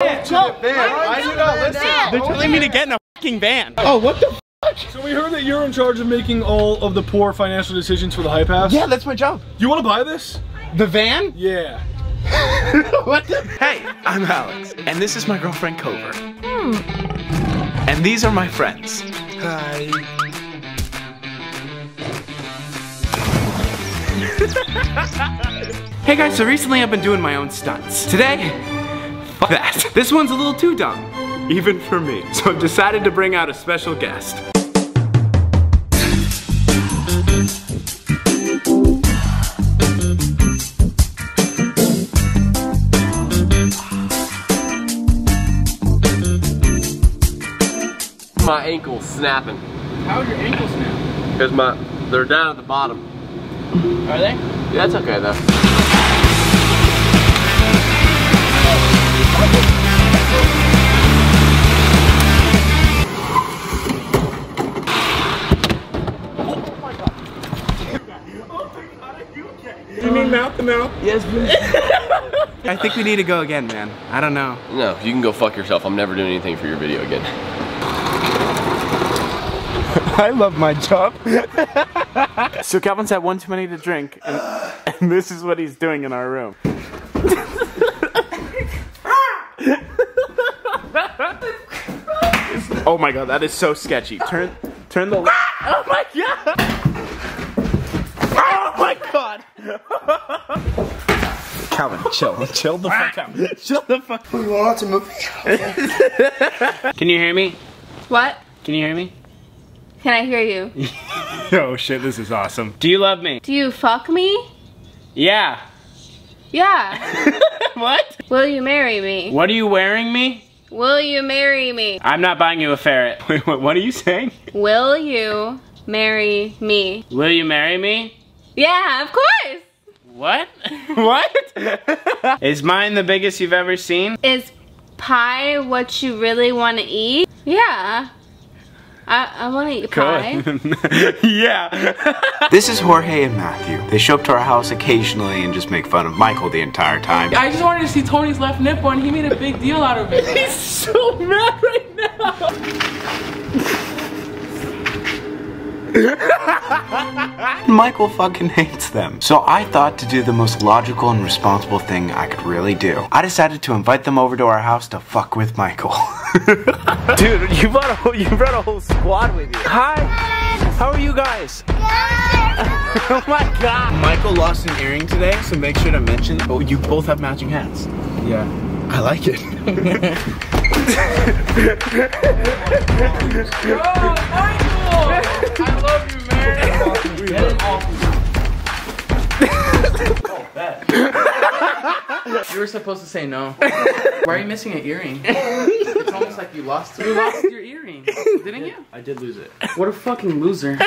No, I do not listen. They're telling me to get in a fucking van. Oh, what the? So we heard that you're in charge of making all of the poor financial decisions for the Hype House. Yeah, that's my job. You want to buy this? The van? Yeah. what the? Hey, I'm Alex, and this is my girlfriend Kouvr. Hmm. And these are my friends. Hi. Hey guys, so recently I've been doing my own stunts. Today, fuck that. This one's a little too dumb, even for me. So I've decided to bring out a special guest. My ankle's snapping. How's your ankle snap? Because my, they're down at the bottom. Are they? Yeah, that's okay though. Yes, please. I think we need to go again, man. I don't know. No, you can go fuck yourself. I'm never doing anything for your video again. I love my job. So Calvin's had one too many to drink, and, and this is what he's doing in our room. Oh my god, that is so sketchy. Turn, turn the. Ah! Oh my god! Oh my god! Calvin, chill, chill the fuck ah! out. Chill the fuck. We want to move. Can you hear me? What? Can you hear me? Can I hear you? Oh shit, this is awesome. Do you love me? Do you fuck me? Yeah. Yeah. what? Will you marry me? What are you wearing me? Will you marry me? I'm not buying you a ferret. Wait, what, what are you saying? Will you marry me? Will you marry me? Yeah, of course. What? what? Is mine the biggest you've ever seen? Is pie what you really want to eat? Yeah. I, I want to eat pie. yeah. This is Jorge and Matthew. They show up to our house occasionally and just make fun of Michael the entire time. I just wanted to see Tony's left nipple and he made a big deal out of it. He's so mad right Michael fucking hates them. So I thought to do the most logical and responsible thing I could really do. I decided to invite them over to our house to fuck with Michael. Dude, you brought a whole, you brought a whole squad with you. Hi. How are you guys? oh my god. Michael lost an earring today, so make sure to mention. Oh, you both have matching hats. Yeah. I like it. I you were supposed to say no. Why are you missing an earring? It's almost like you lost You lost your earring, didn't you? I did lose it. What a fucking loser.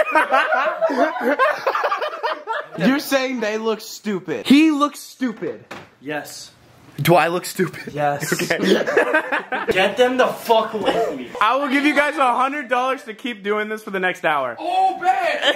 You're saying they look stupid. He looks stupid. Yes. Do I look stupid? Yes. Okay. Get them the fuck away from me. I will give you guys a hundred dollars to keep doing this for the next hour. Oh, bad.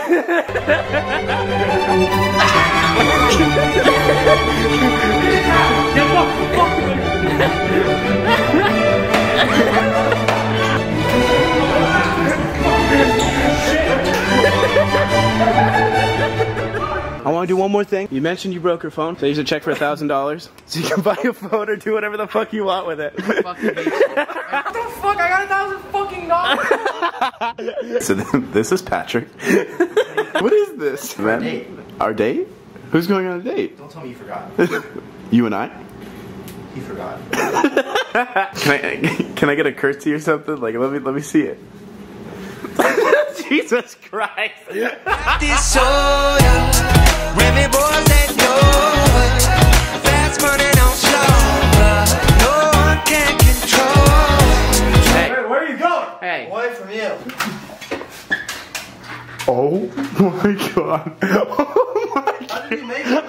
I want to do one more thing. You mentioned you broke your phone, so here's a check for a thousand dollars, so you can buy a phone or do whatever the fuck you want with it. Fucking hate you. What the fuck? I got a thousand fucking dollars. so th- this is Patrick. what is this, man? date. Our date? Who's going on a date? Don't tell me you forgot. you and I? He forgot. Can I can I get a curtsy or something? Like let me let me see it. Jesus Christ. this soda. Remy boys that know Fast money don't slow. No one can control. Hey, Where are you going? hey. Away from you. Oh my god. Oh my How